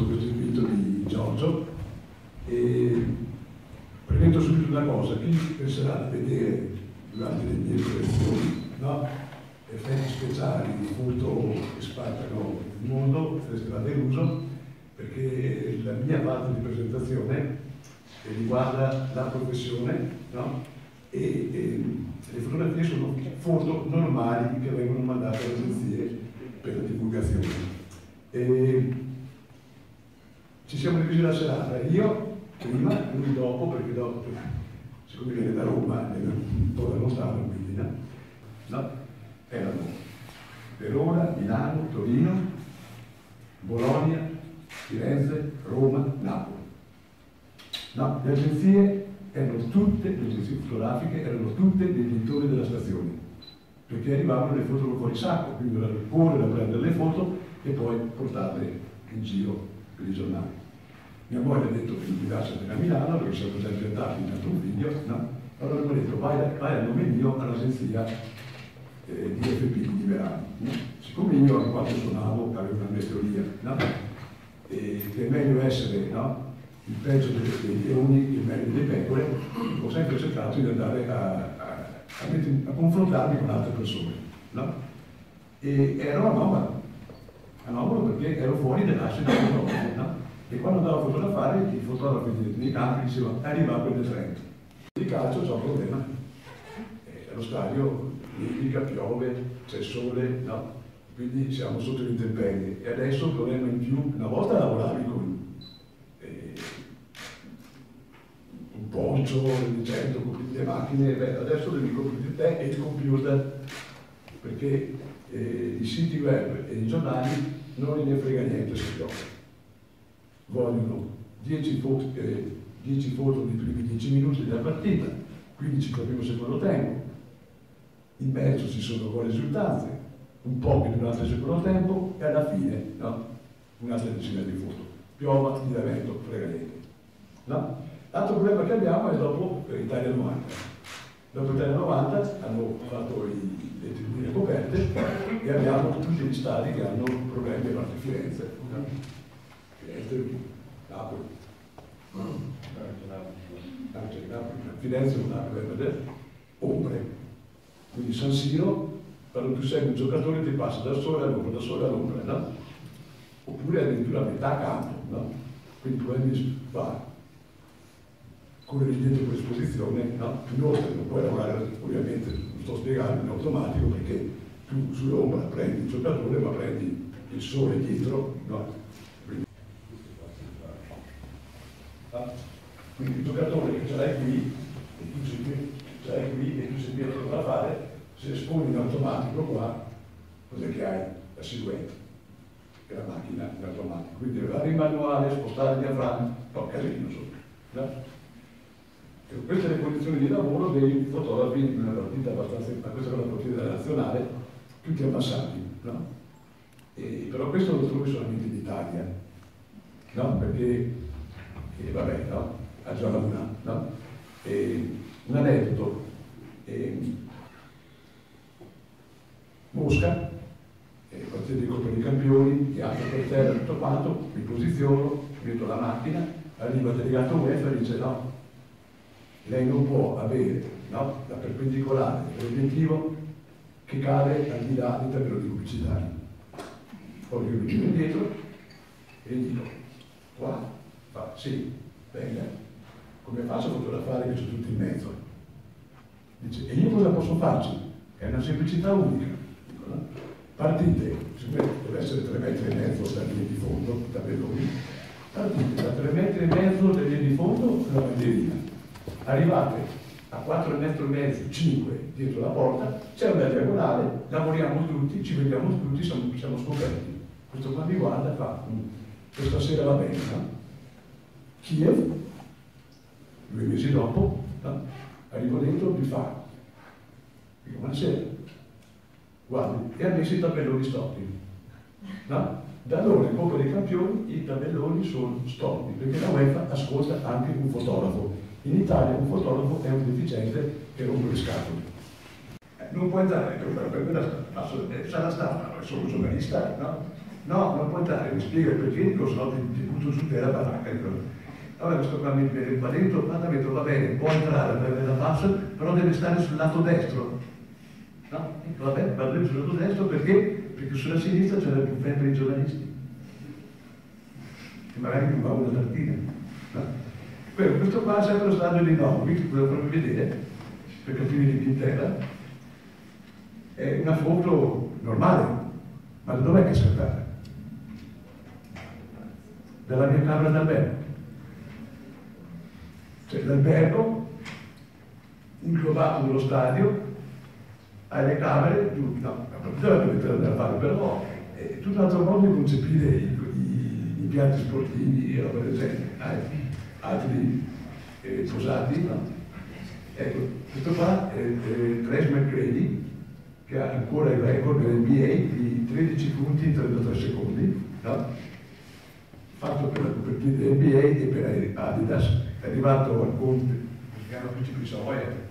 subito questo invito di Giorgio e premendo subito una cosa, chi penserà di vedere durante le mie proiezioni no? effetti speciali, foto che spaccano il mondo, resterà deluso perché la mia parte di presentazione riguarda la professione no? e, e, le fotografie sono foto normali che vengono mandate alle agenzie per la divulgazione. E ci siamo divisi la serata, io prima, lui dopo, siccome viene da Roma, è un po' da lontano, quindi no? no? Erano Verona, Milano, Torino, Bologna, Firenze, Roma, Napoli. No, le agenzie erano tutte, le agenzie fotografiche erano tutte dei editori della stazione, perché arrivavano le foto fuori sacco, quindi dovevano correre a prendere le foto e poi portarle in giro per i giornali. Mia moglie ha detto che mi piace a Milano perché siamo già diventati in un video, no? Allora mi ha detto vai, vai a nome mio all'agenzia eh, di FP di Verano. No? Siccome io quando suonavo avevo una mia teoria, no? e che è meglio essere no? il peggio dei leoni il meglio delle pecore, ho sempre cercato di andare a, a, a, a confrontarmi con altre persone. No? E ero anomalo, anomalo perché ero fuori dell'asce del fotografo. No? E quando andavo a fotografare, i fotografi nei campi dicevano arriva quel Trento. Di calcio c'è un problema. Eh, allo stadio nevica, piove, c'è sole, no? quindi siamo sotto l'intemperie. E adesso il problema in più, una volta lavoravi con poncio, dicendo con le macchine, beh, adesso devi coprire te e il computer, perché eh, i siti web e i giornali non ne frega niente se gioca. Vogliono 10 foto, eh, 10 foto nei primi 10 minuti della partita, 15 per primo secondo tempo, in mezzo ci sono le risultanze, un po' più durante il secondo tempo e alla fine no? un'altra decina di foto. Piova, evento, frega niente. No? L'altro problema che abbiamo è dopo Italia 90. Dopo Italia 90 hanno fatto i, le tribune coperte e abbiamo tutti gli stati che hanno problemi a parte Firenze. Firenze, Napoli. Anche Napoli, Firenze ha vedere ombre. Quindi San Siro, quando tu sei un giocatore ti passa da sole all'ombra, da sole all'ombra, no? Oppure addirittura a metà campo, no? Quindi problemi qua correre dietro quell'esposizione, no? inoltre non puoi lavorare, ovviamente, non sto spiegando, in automatico perché tu sull'ombra prendi il giocatore ma prendi il sole dietro, no? quindi, quindi il giocatore che ce l'hai qui, e tu sei qui, ce l'hai qui e tu sei qui a fotografare, se esponi in automatico qua, cos'è che hai? La seguente è la macchina in automatico. Quindi andare in manuale, spostare il diaframma, no, casino sotto. No? queste le condizioni di lavoro dei fotografi in una partita abbastanza, ma questa è una partita nazionale, tutti abbassati, no? E, però questo lo trovi solamente in Italia, no? Perché, eh, vabbè, no? A già una, no? E, un aneddoto, e, Mosca, eh, partita di Coppa dei Campioni, teatro per terra, tutto quanto, mi posiziono, metto la macchina, arriva il delegato UEFA e dice no, lei non può avere no, la perpendicolare dell'obiettivo che cade al di là dei tabelloni pubblicitari. Poi io mi giro indietro e dico, qua, fa, sì, venga, come faccio a fotografare che sono tutti in mezzo? Dice, e io cosa posso farci? È una semplicità unica. Partite, deve essere 3 metri e mezzo da linea di fondo, tabelloni, partite da 3 metri e mezzo da linea di fondo la bandierina arrivate a 4 metri e mezzo, 5 dietro la porta, c'è una diagonale, lavoriamo tutti, ci vediamo tutti, siamo, siamo scoperti. Questo qua mi guarda e fa, mm, questa sera va bene, no? Kiev, due mesi dopo, arrivo dentro e mi fa, dico, buonasera, guardi, e ha messo i tabelloni storti. No? Da allora in Coppa dei Campioni i tabelloni sono storti, perché la UEFA ascolta anche un fotografo. In Italia un fotografo è un deficiente che rompe le scatole. Eh, non può entrare, per me eh, sarà stato, sono giornalista, no? No, non può entrare, mi spiega il presidente, se no ti, butto su te la baracca. Allora questo qua mi viene qua dentro, ma detto va bene, può entrare per prendere la passa, però deve stare sul lato destro. No? Va bene, va sul lato destro perché? Perché sulla sinistra c'era più per i giornalisti. E magari più una tartina. No? Quello, questo qua è sempre lo stadio di Norwich, ve lo proprio vedere, per capire l'Inghilterra. È una foto normale, ma dov'è che è scattata? Dalla mia camera d'albergo. L'albergo inglobato nello stadio, hai le camere, tu, no, la proprietà da fare, però è tutto un altro modo di concepire i, i, i piatti sportivi, per esempio, altri eh, posati, no? Ecco, questo qua è, è Trace McGrady, che ha ancora il record dell'NBA di 13 punti in 33 secondi, no? fatto per la copertina dell'NBA e per Adidas è arrivato al ponte, il piano principe di Savoia,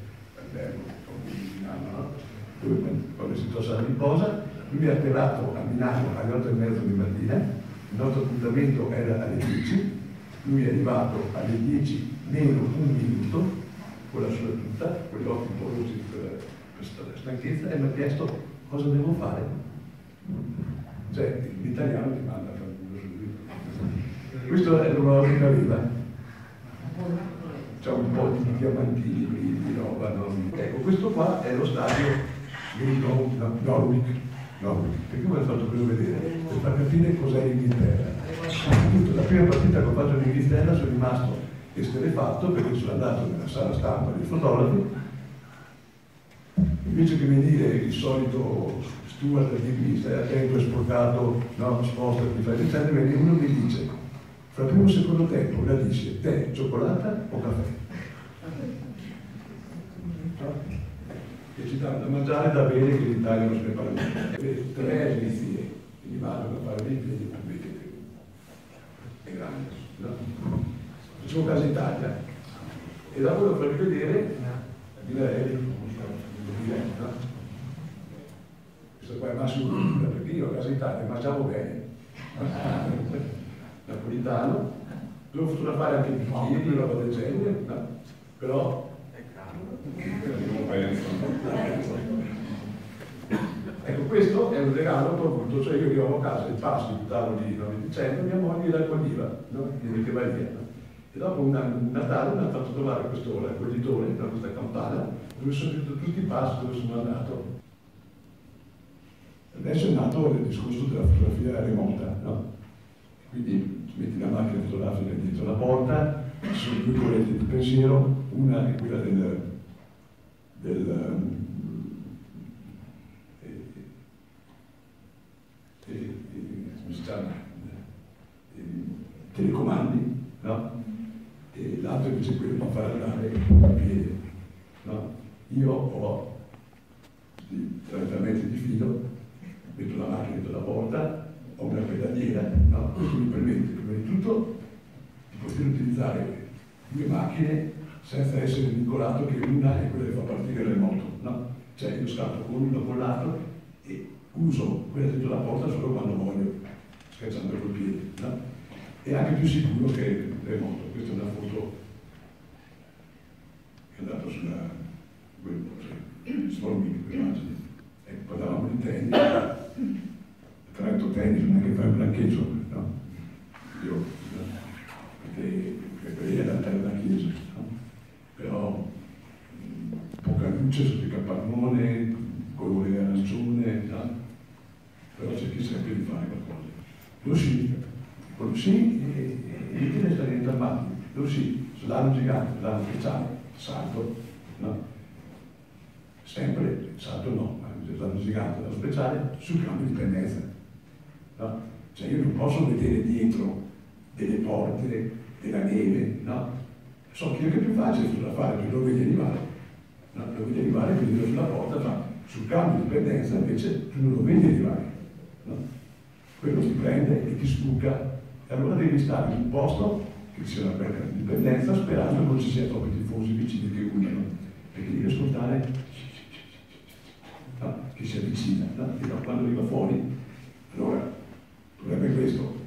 dove quando si tossa la riposa, lui è atterrato a Milano alle 8 e mezza di mattina, il nostro appuntamento era alle 10, lui è arrivato alle 10 meno un minuto, con la sua tuta, con gli occhi porosi per questa stanchezza, e mi ha chiesto cosa devo fare. Cioè, l'italiano ti manda a fare Questo è l'orologio che aveva c'è un po' di diamantini qui, di roba. No? Ecco, questo qua è lo stadio di Norwich, Norwich, perché me l'ho fatto prima vedere, per far capire cos'è l'Inghilterra. Appunto, la prima partita che ho fatto in Inghilterra sono rimasto esterefatto perché sono andato nella sala stampa dei fotografi, invece che venire il solito steward a dirmi stai attento, è sporcato, no, sposta, ti fai eccetera, uno mi dice fra primo e secondo tempo gradisce tè, cioccolata o caffè. Che ci danno da mangiare da bere che l'Italia non si prepara niente. Tre agenzie gli vanno a fare dei piedi, vedete, è grande. No? Facciamo casa Italia. E dopo lo farvi vedere, direi, no? questo qua è Massimo perché io a casa Italia mangiavo bene napolitano, devo fotografare anche i bicchieri, roba del genere, no? però Ecco, questo è un regalo che ho avuto, cioè io arrivavo a casa il pasto di tavolo di 9 dicembre, mia moglie raccoglieva, no? Mi metteva via. No? E dopo un Natale mi ha fatto trovare questo raccoglitore, questa campana, dove sono tutti i passi dove sono andato. Adesso è nato il discorso della fotografia remota, no? Quindi metti la macchina fotografica dietro la porta, ci sono due correnti di pensiero, una è quella del, del eh, eh, eh, telecomandi, no? e l'altro invece è quello di far andare a piede. No? Io ho trattamenti di filo, metto la macchina dentro la porta, ho una pedaliera, no? questo mi permette prima di tutto di poter utilizzare due macchine essere vincolato che una è quella che fa partire il remoto, no? Cioè io scatto con uno con l'altro e uso quella dentro la porta solo quando voglio, scherzando col piede, no? È anche più sicuro che il remoto. Questa è una foto che è andata sulla web, cioè, sformini, quell'immagine. Ecco, parlavamo di tennis tra l'altro tennis non è che fa un granché no? Io, no? perché, perché lei era la chiesa, no? Però mh, poca capannone, colore arancione, no? Però cerchi sempre di fare qualcosa. Lo sci, lo sci e, e il tennis sta diventando lo sci, sull'anno gigante, sull'anno speciale, salto, no? Sempre, salto no, ma l'anno gigante, l'anno speciale, sul cambio di pendenza no? Cioè io non posso vedere dietro delle porte, della neve, no? So che è più facile sulla fare, più lo vedi arrivare. No? Lo vedi arrivare, quindi sulla porta, ma sul cambio di dipendenza invece tu non lo vedi arrivare. No? quello ti prende e ti spucca. E allora devi stare in un posto che sia una bella indipendenza, sperando non ci siano troppi tifosi vicini che urlano, perché devi ascoltare no? che si avvicina, no? e quando arriva fuori, allora il problema è questo.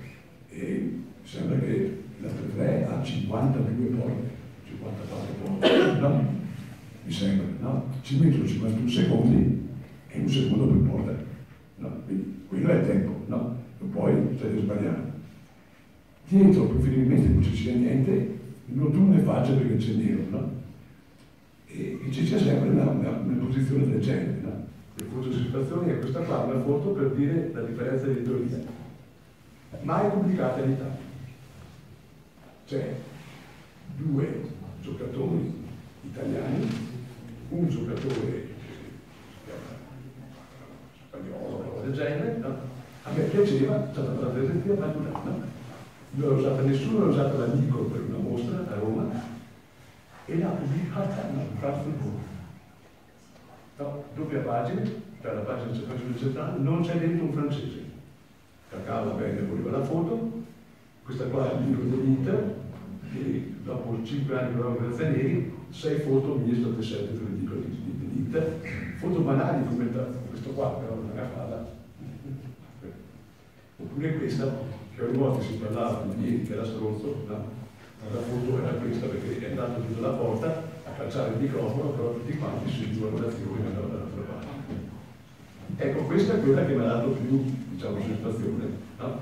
E sembra che la 3 ha 52 porte, 54 porte, no? Mi sembra, no? Ci mettono 51 secondi e un secondo per porta. No? Quindi quello è il tempo, no? E poi stai sbagliando. Dietro preferibilmente non ci sia niente, non tu ne faccia perché c'è nero, no? E, e ci sia sempre una, una, una posizione del genere, no? Le fotosituazioni è questa qua, una foto per dire la differenza di editoria. Mai pubblicata in Italia. C'è due giocatori italiani, un giocatore spagnolo, del genere, no? a me piaceva, è stata una presentazione naturale. Non l'ho usata nessuno, l'ho usata l'amico per una mostra a Roma e l'ha pubblicata in Frankfurt no, doppia pagina, cioè la pagina, centrale, non c'è dentro un francese. Cacao bene, voleva la foto, questa qua è il libro dell'Inter, che dopo 5 anni con la Grazianieri, 6 foto state scelte per il libro dell'Inter, foto banali come questo qua, però non è fatta. Oppure questa, che ogni volta si parlava di ieri che era stronzo, no? la foto era questa perché è andato giù dalla porta a calciare il microfono, però tutti quanti si seguivano l'azione e andavano dall'altra parte. Ecco, questa è quella che mi ha dato più, diciamo, soddisfazione. No?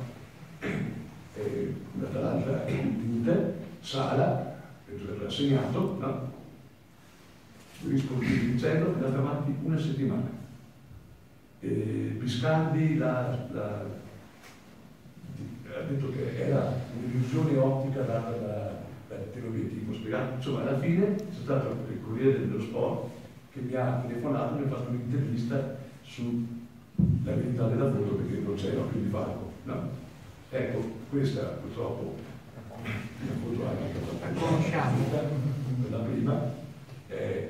E l'Atalanta è l'Inter, Sala, che Giuseppe ha segnato, no? rispondi dicendo che è andata avanti una settimana. E Biscardi la, la ha detto che era un'illusione ottica data da, dal teleobiettivo spiegato. Insomma, alla fine c'è stato il Corriere dello Sport che mi ha telefonato e mi ha fatto un'intervista sulla verità della foto perché non c'era più di falco. No? Ecco, questa purtroppo la foto anche conosciamo la prima è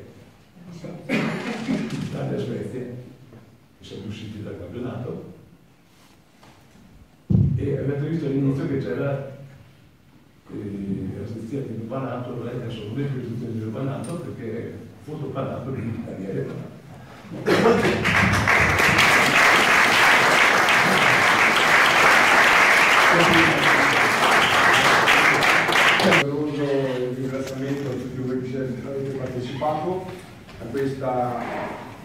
Italia-Svezia che siamo usciti dal campionato e avete visto all'inizio che c'era eh, la sezione di Panato, adesso non è più sezione di Panato perché è foto Panato di Daniele Panato. Doveroso il ringraziamento a tutti voi che avete partecipato a questa,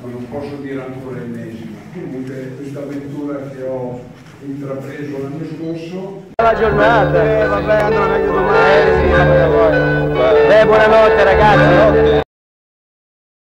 non posso dire ancora ennesima, comunque questa avventura che ho intrapreso l'anno scorso. La giornata. Eh, vabbè, andrà meglio domani. Eh, sì, buonanotte ragazzi.